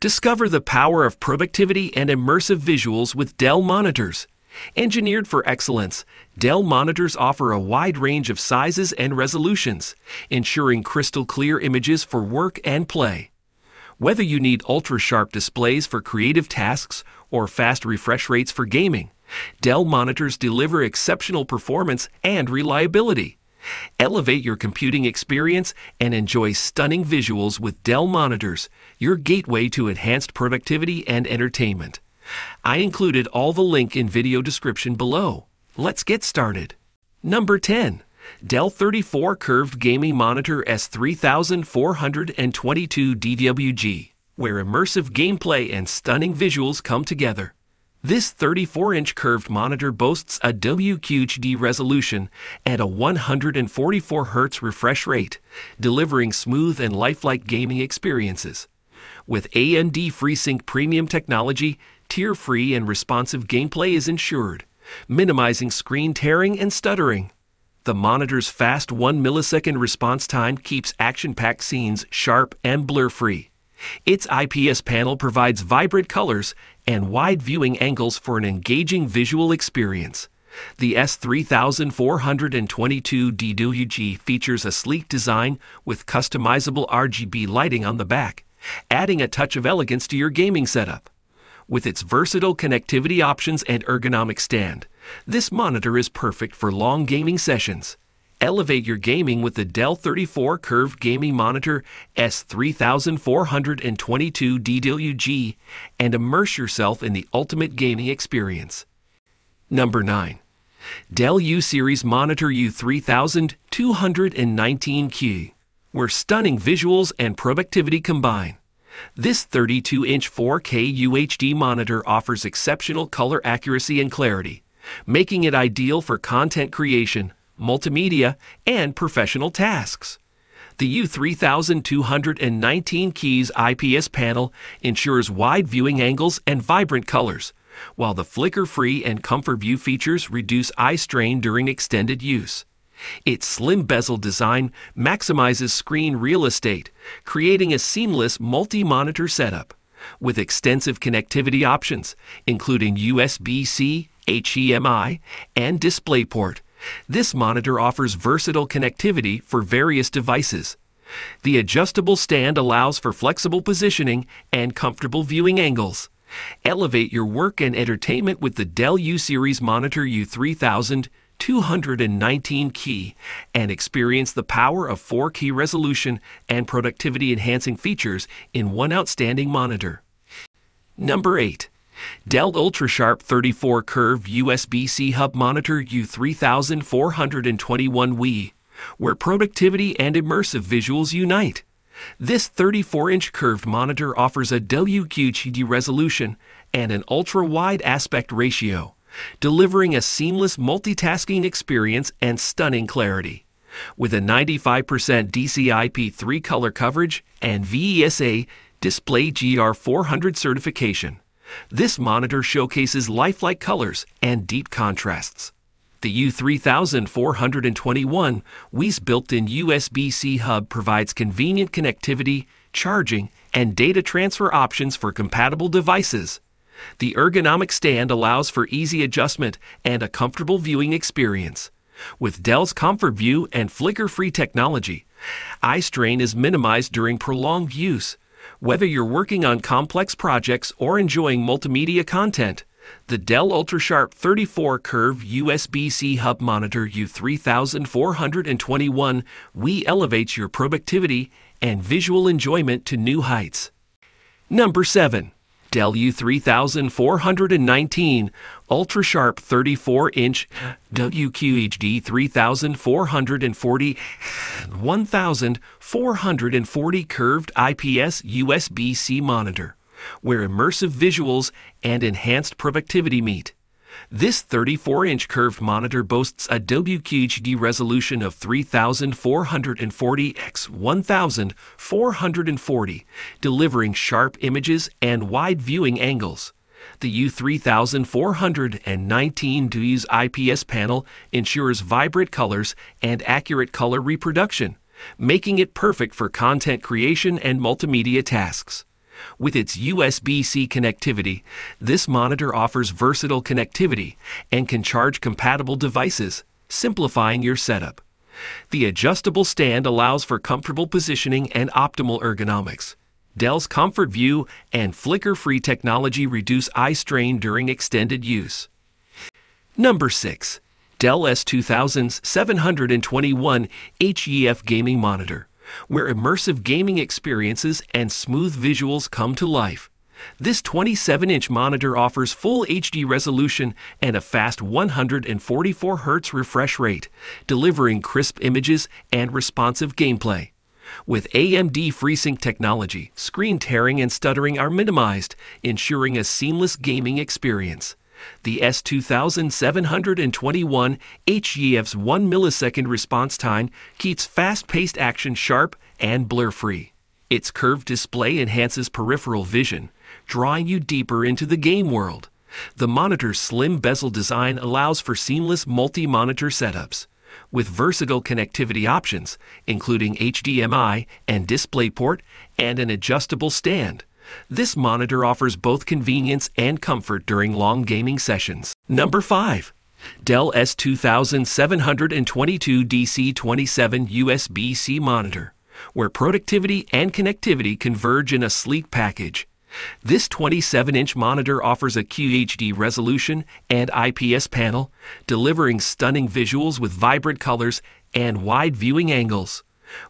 Discover the power of productivity and immersive visuals with Dell monitors. Engineered for excellence, Dell monitors offer a wide range of sizes and resolutions, ensuring crystal clear images for work and play. Whether you need ultra sharp displays for creative tasks or fast refresh rates for gaming, Dell monitors deliver exceptional performance and reliability. Elevate your computing experience and enjoy stunning visuals with Dell monitors, your gateway to enhanced productivity and entertainment. I included all the link in video description below. Let's get started. Number 10. Dell 34 Curved Gaming Monitor S3422 DWG, where immersive gameplay and stunning visuals come together. This 34 inch curved monitor boasts a WQHD resolution and a 144 Hz refresh rate, delivering smooth and lifelike gaming experiences. With AMD FreeSync premium technology, tear free and responsive gameplay is ensured, minimizing screen tearing and stuttering. The monitor's fast 1 millisecond response time keeps action packed scenes sharp and blur free. Its IPS panel provides vibrant colors and wide viewing angles for an engaging visual experience. The S3422 DWG features a sleek design with customizable RGB lighting on the back, adding a touch of elegance to your gaming setup. With its versatile connectivity options and ergonomic stand, this monitor is perfect for long gaming sessions. Elevate your gaming with the Dell 34 Curved Gaming Monitor S3422 DWG and immerse yourself in the ultimate gaming experience. Number 9. Dell U Series Monitor U3219Q, where stunning visuals and productivity combine. This 32 inch 4K UHD monitor offers exceptional color accuracy and clarity, making it ideal for content creation multimedia, and professional tasks. The U3219Q's IPS panel ensures wide viewing angles and vibrant colors, while the flicker free and comfort view features reduce eye strain during extended use. Its slim bezel design maximizes screen real estate, creating a seamless multi monitor setup. With extensive connectivity options, including USB C, HDMI, and DisplayPort, this monitor offers versatile connectivity for various devices. The adjustable stand allows for flexible positioning and comfortable viewing angles. Elevate your work and entertainment with the Dell U Series Monitor U3000 219 key and experience the power of 4 key resolution and productivity enhancing features in one outstanding monitor. Number 8. Dell UltraSharp 34 Curve USB-C Hub Monitor U3421 where productivity and immersive visuals unite. This 34-inch curved monitor offers a WQHD resolution and an ultra-wide aspect ratio, delivering a seamless multitasking experience and stunning clarity. With a 95% DCI-P3 color coverage and VESA Display GR400 certification, this monitor showcases lifelike colors and deep contrasts. The U3421 Wii's built-in USB-C hub provides convenient connectivity, charging, and data transfer options for compatible devices. The ergonomic stand allows for easy adjustment and a comfortable viewing experience. With Dell's Comfort View and flicker-free technology, eye strain is minimized during prolonged use, whether you're working on complex projects or enjoying multimedia content, the Dell UltraSharp 34 Curve USB-C Hub Monitor U3421 we elevates your productivity and visual enjoyment to new heights. Number 7. Dell U3419 Ultra Sharp 34 inch WQHD 3440 1440 curved IPS USB C monitor, where immersive visuals and enhanced productivity meet. This 34 inch curved monitor boasts a WQHD resolution of 3440 x 1440, delivering sharp images and wide viewing angles. The U3419 W's IPS panel ensures vibrant colors and accurate color reproduction, making it perfect for content creation and multimedia tasks. With its USB C connectivity, this monitor offers versatile connectivity and can charge compatible devices, simplifying your setup. The adjustable stand allows for comfortable positioning and optimal ergonomics. Dell's Comfort View and flicker free technology reduce eye strain during extended use. Number 6. Dell S2000's 721 HGF gaming monitor, where immersive gaming experiences and smooth visuals come to life. This 27 inch monitor offers full HD resolution and a fast 144 Hz refresh rate, delivering crisp images and responsive gameplay. With AMD FreeSync technology, screen tearing and stuttering are minimized, ensuring a seamless gaming experience. The S2721 HGF's 1 millisecond response time keeps fast paced action sharp and blur free. Its curved display enhances peripheral vision, drawing you deeper into the game world. The monitor's slim bezel design allows for seamless multi monitor setups. With versatile connectivity options, including HDMI and DisplayPort and an adjustable stand, this monitor offers both convenience and comfort during long gaming sessions. Number 5. Dell S2722 DC27 USB C monitor, where productivity and connectivity converge in a sleek package. This 27 inch monitor offers a QHD resolution and IPS panel, delivering stunning visuals with vibrant colors and wide viewing angles.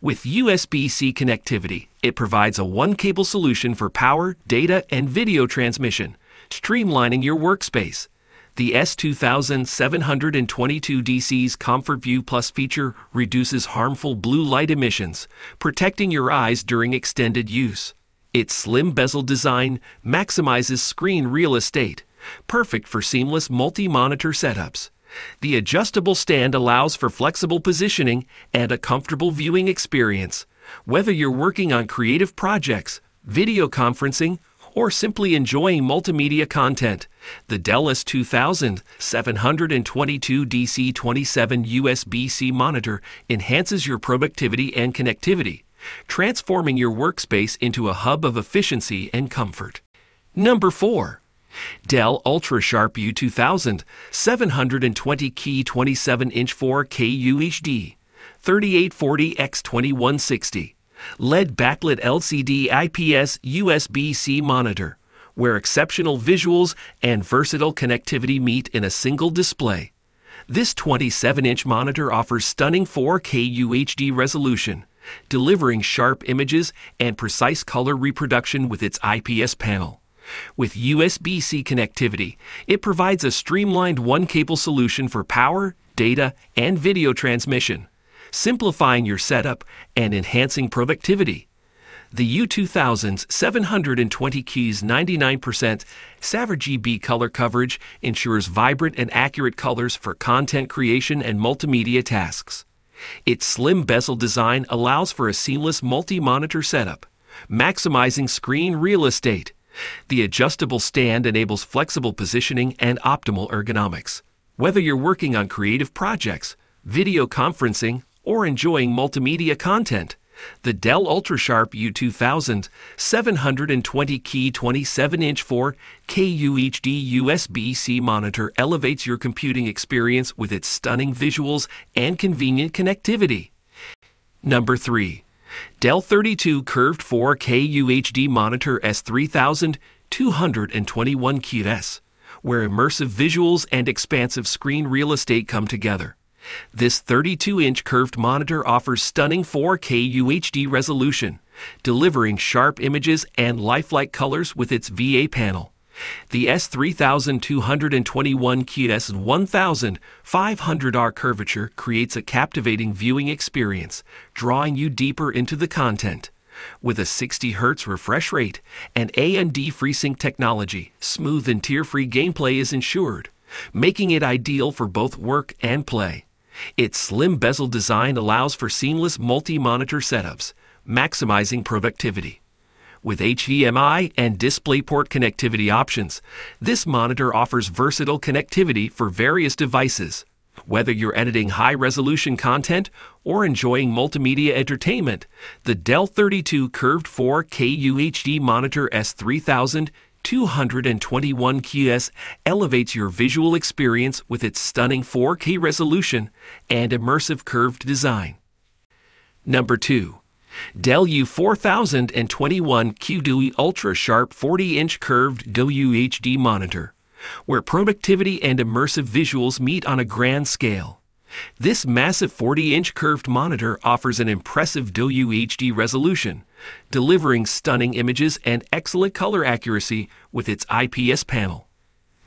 With USB C connectivity, it provides a one cable solution for power, data, and video transmission, streamlining your workspace. The S2722DC's Comfort View Plus feature reduces harmful blue light emissions, protecting your eyes during extended use. Its slim bezel design maximizes screen real estate, perfect for seamless multi monitor setups. The adjustable stand allows for flexible positioning and a comfortable viewing experience. Whether you're working on creative projects, video conferencing, or simply enjoying multimedia content, the Dell S2000 722 DC27 USB C monitor enhances your productivity and connectivity, transforming your workspace into a hub of efficiency and comfort. Number 4. Dell UltraSharp U2000 720 key 27 inch 4K UHD 3840 x 2160 LED backlit LCD IPS USB C monitor, where exceptional visuals and versatile connectivity meet in a single display. This 27 inch monitor offers stunning 4K UHD resolution, delivering sharp images and precise color reproduction with its IPS panel. With USB C connectivity, it provides a streamlined one cable solution for power, data, and video transmission, simplifying your setup and enhancing productivity. The U2000's 720 keys 99% sRGB color coverage ensures vibrant and accurate colors for content creation and multimedia tasks. Its slim bezel design allows for a seamless multi monitor setup, maximizing screen real estate the adjustable stand enables flexible positioning and optimal ergonomics. Whether you're working on creative projects, video conferencing, or enjoying multimedia content, the Dell UltraSharp U2000 720 key 27 inch 4 KUHD USB C monitor elevates your computing experience with its stunning visuals and convenient connectivity. Number 3. Dell 32 Curved 4K UHD Monitor S3000 221 QS, where immersive visuals and expansive screen real estate come together. This 32 inch curved monitor offers stunning 4K UHD resolution, delivering sharp images and lifelike colors with its VA panel. The S3221QS 1500R curvature creates a captivating viewing experience, drawing you deeper into the content. With a 60 Hz refresh rate and AMD FreeSync technology, smooth and tear-free gameplay is ensured, making it ideal for both work and play. Its slim bezel design allows for seamless multi-monitor setups, maximizing productivity. With HDMI and DisplayPort connectivity options, this monitor offers versatile connectivity for various devices. Whether you're editing high resolution content or enjoying multimedia entertainment, the Dell 32 Curved 4 KUHD Monitor S3000 221QS elevates your visual experience with its stunning 4K resolution and immersive curved design. Number 2. Dell U4021 QW Ultra Sharp 40 inch curved WHD monitor, where productivity and immersive visuals meet on a grand scale. This massive 40 inch curved monitor offers an impressive WHD resolution, delivering stunning images and excellent color accuracy with its IPS panel.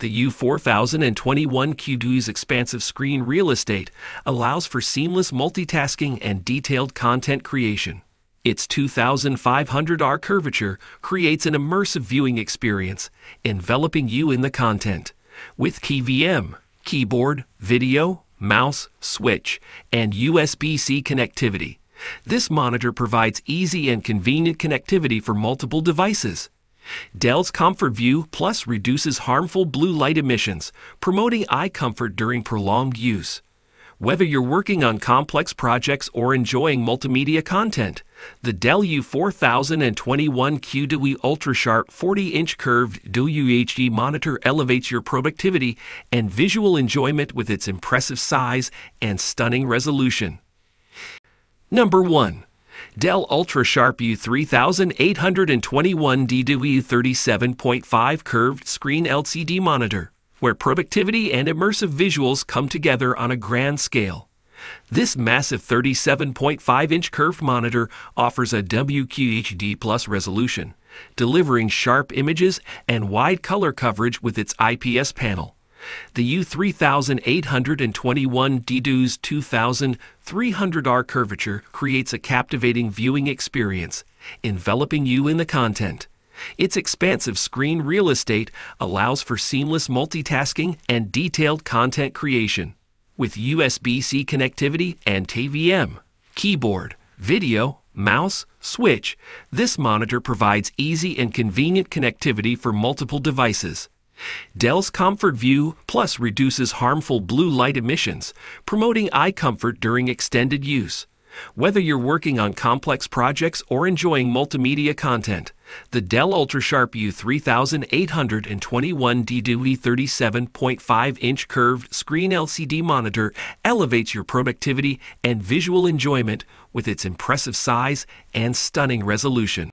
The U4021 QW's expansive screen real estate allows for seamless multitasking and detailed content creation. Its 2500R curvature creates an immersive viewing experience, enveloping you in the content. With KVM, keyboard, video, mouse, switch, and USB C connectivity. This monitor provides easy and convenient connectivity for multiple devices. Dell's Comfort View Plus reduces harmful blue light emissions, promoting eye comfort during prolonged use. Whether you're working on complex projects or enjoying multimedia content, the Dell U4021 QW UltraSharp 40-inch curved WHD monitor elevates your productivity and visual enjoyment with its impressive size and stunning resolution. Number 1. Dell UltraSharp U3821 DWE 37.5 curved screen LCD monitor where productivity and immersive visuals come together on a grand scale. This massive 37.5 inch curved monitor offers a WQHD plus resolution, delivering sharp images and wide color coverage with its IPS panel. The U3821 DW's 2300R curvature creates a captivating viewing experience, enveloping you in the content. Its expansive screen real estate allows for seamless multitasking and detailed content creation. With USB C connectivity and KVM, keyboard, video, mouse, switch, this monitor provides easy and convenient connectivity for multiple devices. Dell's Comfort View Plus reduces harmful blue light emissions, promoting eye comfort during extended use. Whether you're working on complex projects or enjoying multimedia content, the Dell UltraSharp U3821 DDUE 37.5 inch curved screen LCD monitor elevates your productivity and visual enjoyment with its impressive size and stunning resolution.